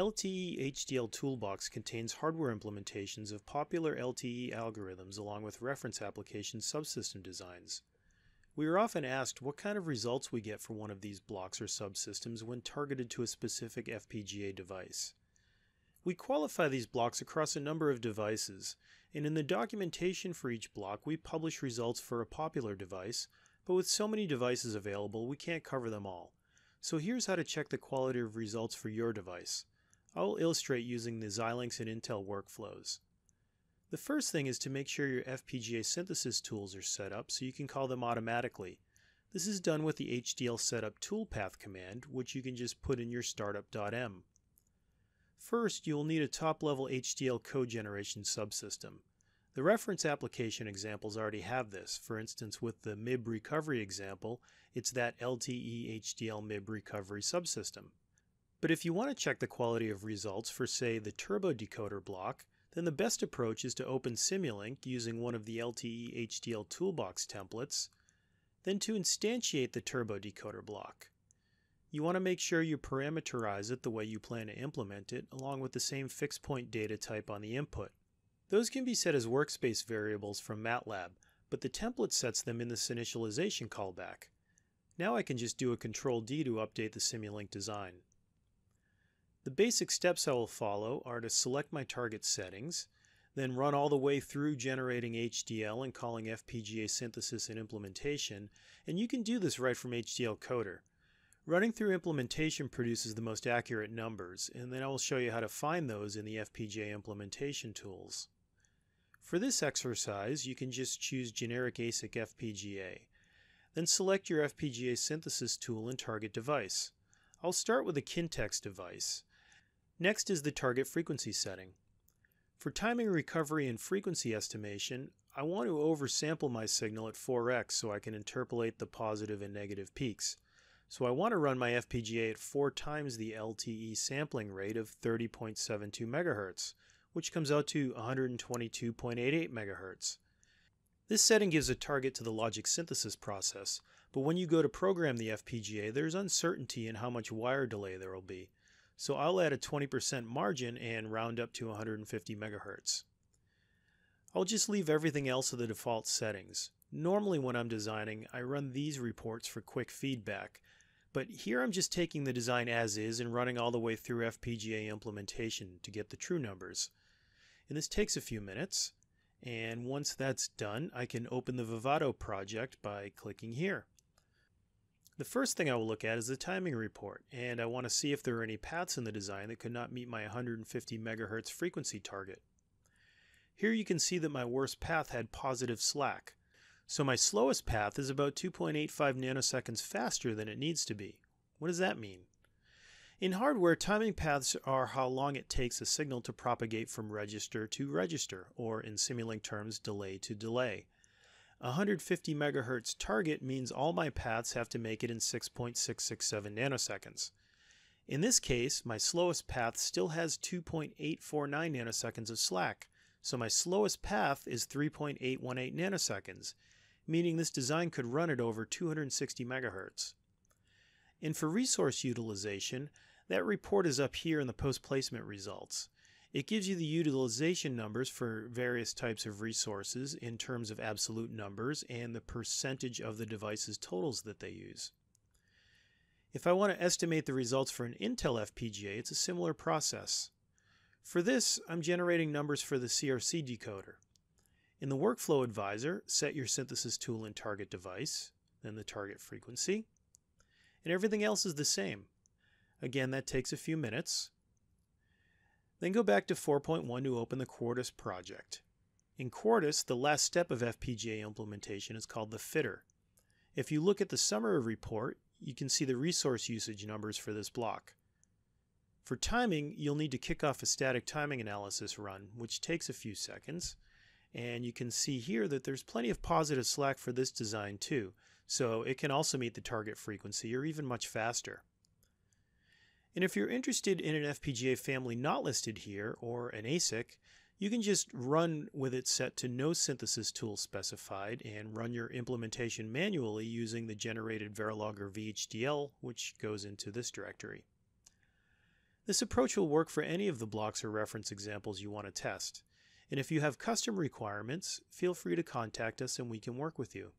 LTE HDL Toolbox contains hardware implementations of popular LTE algorithms along with reference application subsystem designs. We are often asked what kind of results we get for one of these blocks or subsystems when targeted to a specific FPGA device. We qualify these blocks across a number of devices, and in the documentation for each block we publish results for a popular device, but with so many devices available we can't cover them all. So here's how to check the quality of results for your device. I will illustrate using the Xilinx and Intel workflows. The first thing is to make sure your FPGA synthesis tools are set up so you can call them automatically. This is done with the HDL setup toolpath command, which you can just put in your startup.m. First, you will need a top-level HDL code generation subsystem. The reference application examples already have this. For instance, with the MIB recovery example, it's that LTE HDL MIB recovery subsystem. But if you want to check the quality of results for, say, the turbo decoder block, then the best approach is to open Simulink using one of the LTE HDL toolbox templates, then to instantiate the turbo decoder block. You want to make sure you parameterize it the way you plan to implement it, along with the same fixed point data type on the input. Those can be set as workspace variables from MATLAB, but the template sets them in this initialization callback. Now I can just do a Control D to update the Simulink design. The basic steps I will follow are to select my target settings, then run all the way through generating HDL and calling FPGA synthesis and implementation, and you can do this right from HDL Coder. Running through implementation produces the most accurate numbers, and then I will show you how to find those in the FPGA implementation tools. For this exercise, you can just choose generic ASIC FPGA. Then select your FPGA synthesis tool and target device. I'll start with a Kintex device. Next is the target frequency setting. For timing recovery and frequency estimation, I want to oversample my signal at 4x so I can interpolate the positive and negative peaks. So I want to run my FPGA at 4 times the LTE sampling rate of 30.72 MHz, which comes out to 122.88 MHz. This setting gives a target to the logic synthesis process, but when you go to program the FPGA, there's uncertainty in how much wire delay there will be so I'll add a 20% margin and round up to 150 megahertz. I'll just leave everything else at the default settings. Normally when I'm designing, I run these reports for quick feedback, but here I'm just taking the design as is and running all the way through FPGA implementation to get the true numbers. And this takes a few minutes, and once that's done, I can open the Vivado project by clicking here. The first thing I will look at is the timing report, and I want to see if there are any paths in the design that could not meet my 150 MHz frequency target. Here you can see that my worst path had positive slack, so my slowest path is about 2.85 nanoseconds faster than it needs to be. What does that mean? In hardware, timing paths are how long it takes a signal to propagate from register to register, or in Simulink terms, delay to delay. 150 MHz target means all my paths have to make it in 6.667 nanoseconds. In this case, my slowest path still has 2.849 nanoseconds of slack, so my slowest path is 3.818 nanoseconds, meaning this design could run at over 260 MHz. And for resource utilization, that report is up here in the post-placement results. It gives you the utilization numbers for various types of resources in terms of absolute numbers and the percentage of the device's totals that they use. If I want to estimate the results for an Intel FPGA, it's a similar process. For this, I'm generating numbers for the CRC decoder. In the Workflow Advisor, set your synthesis tool and target device, then the target frequency, and everything else is the same. Again, that takes a few minutes. Then go back to 4.1 to open the Quartus project. In Quartus, the last step of FPGA implementation is called the fitter. If you look at the summary report, you can see the resource usage numbers for this block. For timing, you'll need to kick off a static timing analysis run, which takes a few seconds. And you can see here that there's plenty of positive slack for this design too, so it can also meet the target frequency or even much faster. And if you're interested in an FPGA family not listed here, or an ASIC, you can just run with it set to no synthesis tool specified and run your implementation manually using the generated Verilog or VHDL, which goes into this directory. This approach will work for any of the blocks or reference examples you want to test. And if you have custom requirements, feel free to contact us and we can work with you.